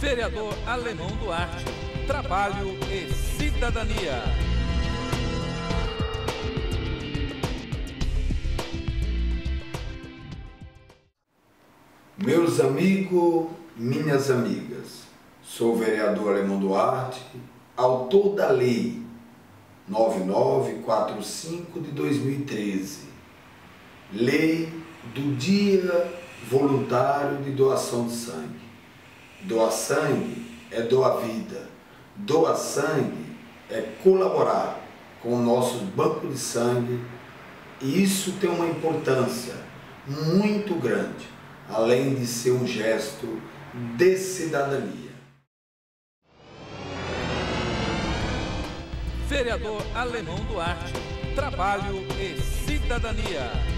Vereador Alemão Duarte. Trabalho e cidadania. Meus amigos, minhas amigas, sou o vereador Alemão Duarte, autor da lei 9945 de 2013, lei do Dia Voluntário de Doação de Sangue. Doar sangue é doar vida, doar sangue é colaborar com o nosso banco de sangue e isso tem uma importância muito grande, além de ser um gesto de cidadania. Vereador Alemão Duarte. Trabalho e cidadania.